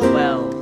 well, well.